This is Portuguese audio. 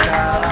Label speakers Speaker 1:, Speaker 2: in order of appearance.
Speaker 1: Obrigado.